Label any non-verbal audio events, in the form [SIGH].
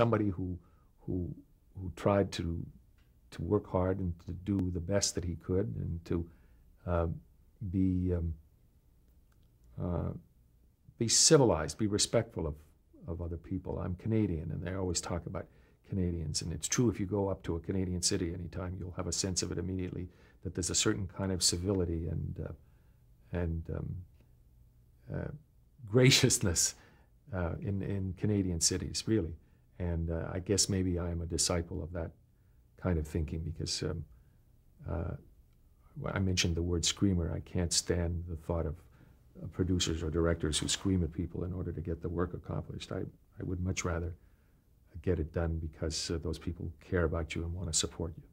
somebody who who who tried to to work hard and to do the best that he could and to uh, be um, uh, be civilized, be respectful of, of other people. I'm Canadian, and they always talk about Canadians, and it's true if you go up to a Canadian city anytime, you'll have a sense of it immediately that there's a certain kind of civility and uh, and um, uh, [LAUGHS] graciousness uh, in in Canadian cities, really. And uh, I guess maybe I am a disciple of that kind of thinking because um, uh, I mentioned the word screamer. I can't stand the thought of uh, producers or directors who scream at people in order to get the work accomplished. I, I would much rather get it done because uh, those people care about you and want to support you.